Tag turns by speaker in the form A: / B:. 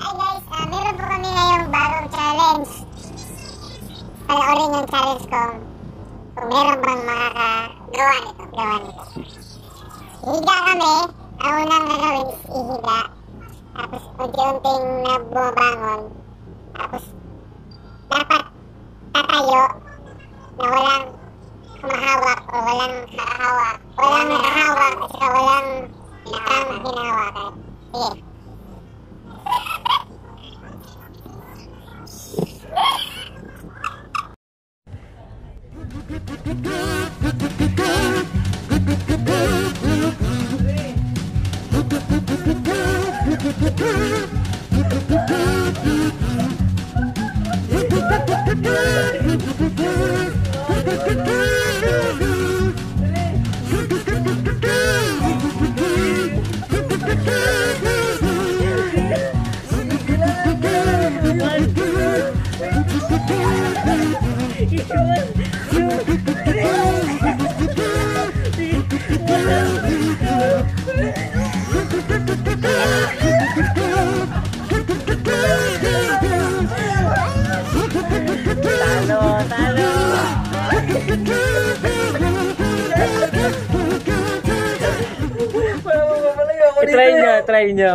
A: Hi guys, ah, meron po kami ngayong bagong challenge. Panoorin yung challenge ko. Kung meron bang makakagawa nito, gawa nito. Higa kami. Ang unang gagawin is ihiga. Tapos unti-unting na bumabangon. Tapos dapat tatayo na walang humahawak o walang nakahawak. Walang nakahawak at saka walang nakang hinahawakan. Sige.
B: Talo, talo.
C: Parang mamalayo ako dito.
B: I-try nyo, try nyo.